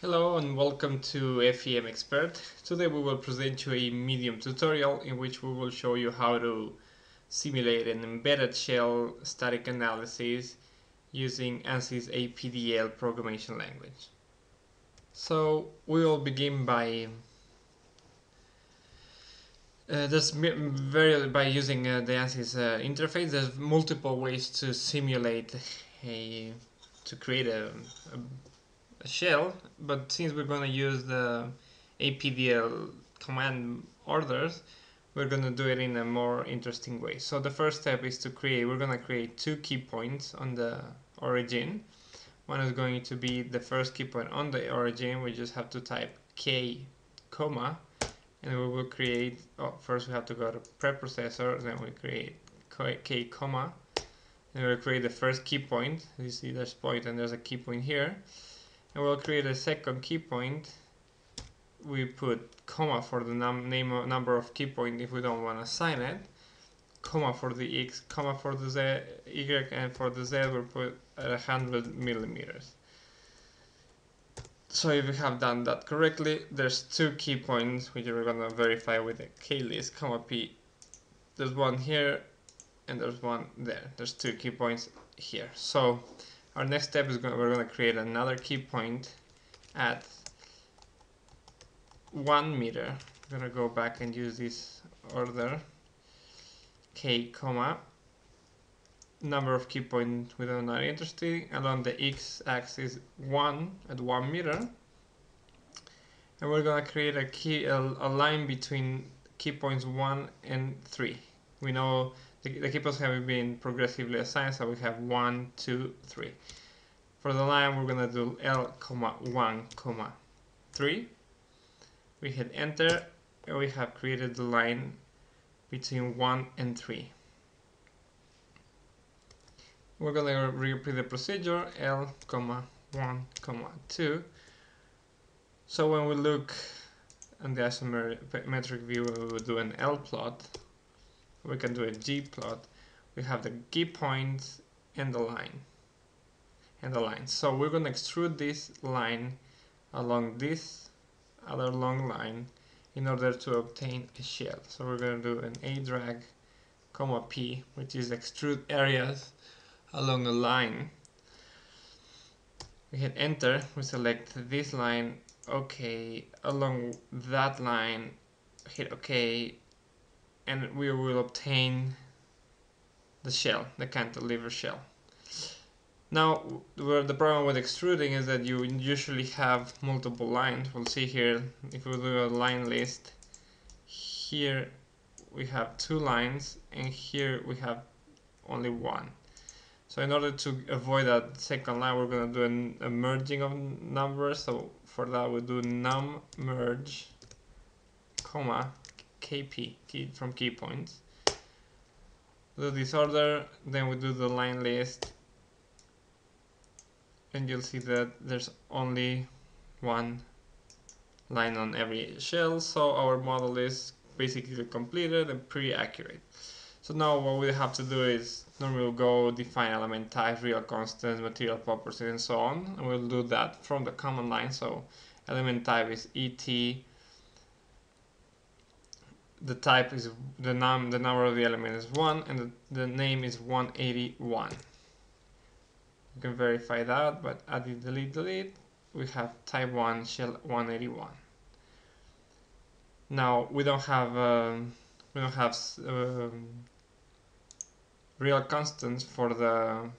Hello and welcome to FEM Expert. Today we will present you a medium tutorial in which we will show you how to simulate an embedded shell static analysis using ANSYS APDL programming language. So we will begin by uh, very by using uh, the ANSYS uh, interface. There's multiple ways to simulate a to create a a shell, but since we're going to use the APDL command orders, we're going to do it in a more interesting way. So the first step is to create, we're going to create two key points on the origin. One is going to be the first key point on the origin, we just have to type k comma, and we will create, oh, first we have to go to preprocessor, then we create k comma, and we'll create the first key point. You see there's point and there's a key point here and we'll create a second key point we put comma for the num name number of key point if we don't want to assign it. Comma for the x comma for the z y and for the z we'll put at 100 millimeters. So if we have done that correctly there's two key points which we're going to verify with the k-list comma p. There's one here and there's one there. There's two key points here. So our next step is going we're going to create another key point at one meter. I'm going to go back and use this order k comma number of key points we are not interested along the x-axis 1 at 1 meter. And we're going to create a key a, a line between key points 1 and 3 we know the, the have been progressively assigned, so we have 1, 2, 3. For the line, we're going to do L, comma 1, comma 3. We hit enter, and we have created the line between 1 and 3. We're going to repeat the procedure, L, comma 1, comma 2. So when we look in the isometric view, we will do an L plot we can do a G plot. We have the key and the line and the line. So we're going to extrude this line along this other long line in order to obtain a shell. So we're going to do an A drag comma P which is extrude areas along a line. We hit enter, we select this line, okay, along that line, hit okay, and we will obtain the shell, the cantilever shell. Now, the problem with extruding is that you usually have multiple lines. We'll see here, if we do a line list, here we have two lines, and here we have only one. So in order to avoid that second line, we're going to do an, a merging of numbers. So for that, we do num merge, comma, kp key from key points. Do this order then we do the line list. And you'll see that there's only one line on every shell so our model is basically completed and pretty accurate. So now what we have to do is normally we'll go define element type, real constants, material properties and so on. And we'll do that from the command line. So element type is et the type is the num the number of the element is 1 and the, the name is 181 you can verify that but add delete delete. We have type 1 shell 181 now we don't have um, we don't have um, real constants for the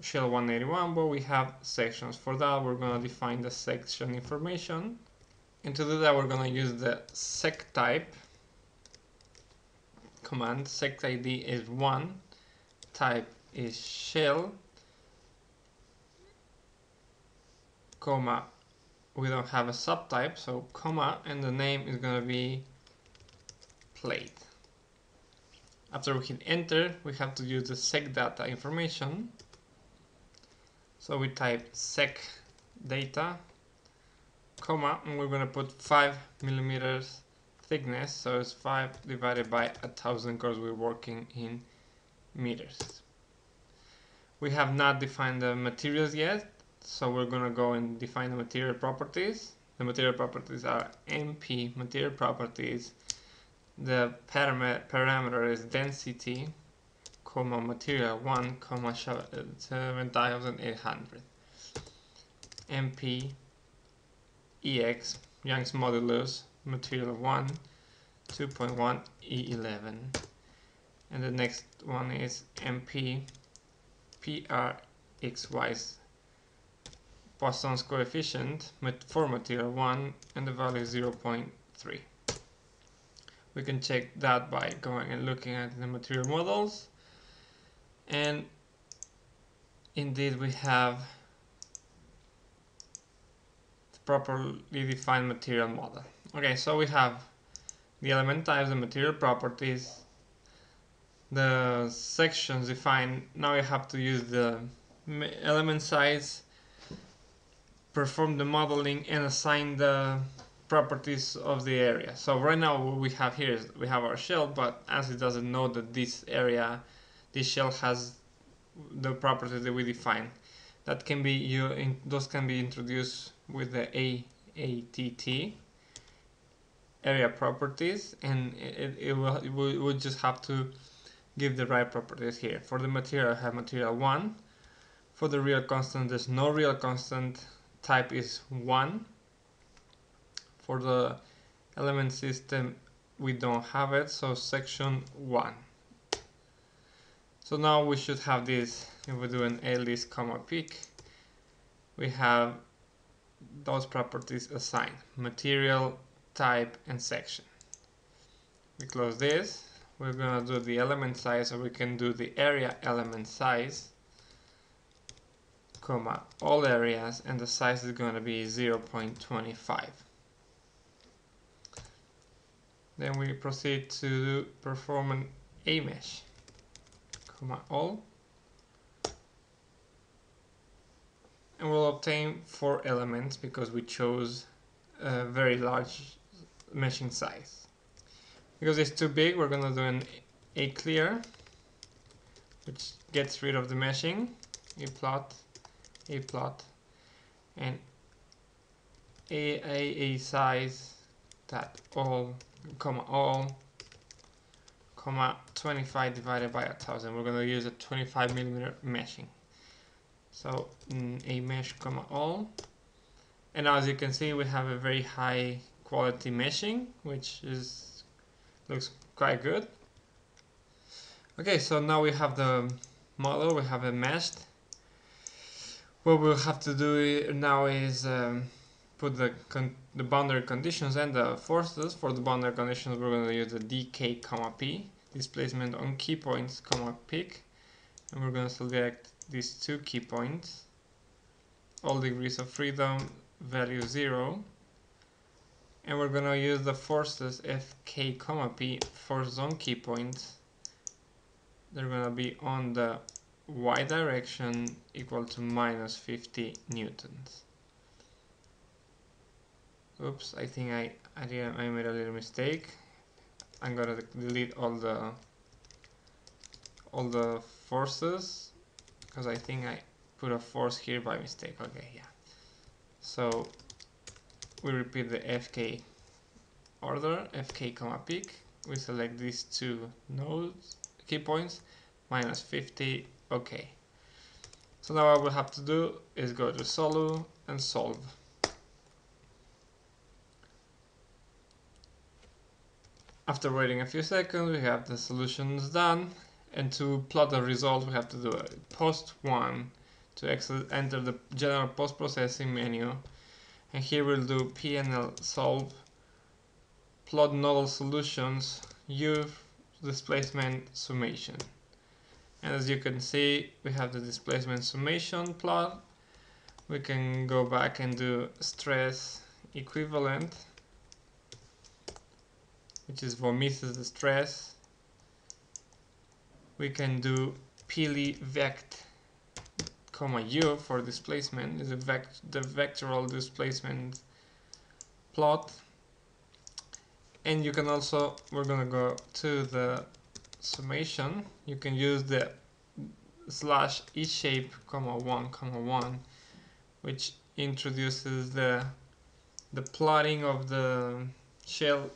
shell 181 but we have sections for that. We're going to define the section information. And to do that we're going to use the sec type command sec id is 1 type is shell comma we don't have a subtype so comma and the name is going to be plate after we hit enter we have to use the sec data information. So we type sec data comma and we're going to put 5 millimeters thickness, so it's 5 divided by a thousand because we're working in meters. We have not defined the materials yet, So we're gonna go and define the material properties. The material properties are MP material properties. The param parameter is density, comma material 1, comma uh, 7800. MP EX Young's modulus material 1 2.1 E11 and the next one is MP PRXY Poisson's coefficient for material 1 and the value is 0.3. We can check that by going and looking at the material models. And indeed we have properly defined material model. Okay, so we have the element types, the material properties, the sections defined. Now you have to use the element size perform the modeling and assign the properties of the area. So right now what we have here is we have our shell, but as it doesn't know that this area, this shell has the properties that we define. That can be you those can be introduced with the AATT area properties, and it, it will it will just have to give the right properties here. For the material, I have material one. For the real constant, there's no real constant type is 1 for the element system we don't have it so section 1 so now we should have this if we do an alist comma pick we have those properties assigned material type and section. We close this. We're gonna do the element size so we can do the area element size comma all areas and the size is going to be 0.25 then we proceed to perform an a mesh comma all and we'll obtain four elements because we chose a very large meshing size. Because it's too big we're gonna do an a clear which gets rid of the meshing. A plot a plot and a a a size that all comma all comma 25 divided by a thousand. We're going to use a 25 millimeter meshing so mm, a mesh comma all. And as you can see we have a very high quality meshing which is looks quite good. Okay so now we have the model we have it meshed. What we'll have to do now is um, put the, the boundary conditions and the forces. For the boundary conditions, we're going to use the dk comma p displacement on key points comma pick, and we're going to select these two key points, all degrees of freedom, value zero, and we're to use the forces fk comma p for on key points. They're to be on the y direction equal to minus 50 newtons. Oops, I think I, I, did, I made a little mistake. I'm gonna delete all the all the forces because I think I put a force here by mistake. Okay, yeah. So we repeat the FK order, FK comma pick. We select these two nodes, key points, minus 50 Okay. So now what we have to do is go to Solu and solve. After waiting a few seconds, we have the solutions done. And to plot the result, we have to do a post 1 to enter the general post-processing menu. And here we'll do PLNSOL, plot nodal solutions, U displacement summation. And as you can see we have the displacement summation plot. We can go back and do stress equivalent which is for the stress we can do plvect comma u for displacement. Is a vect the vectoral displacement plot? And you can also we're gonna go to the summation, you can use the slash e shape comma 1 comma 1 which introduces the the plotting of the shell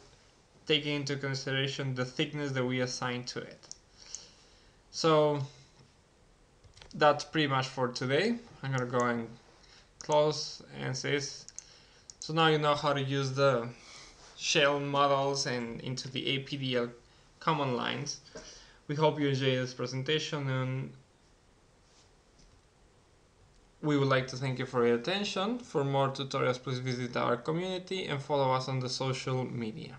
taking into consideration the thickness that we assign to it. So that's pretty much for today. I'm gonna go and close ANSYS so now you know how to use the shell models and into the APDL command lines. We hope you enjoyed this presentation and we would like to thank you for your attention. For more tutorials, please visit our community and follow us on the social media.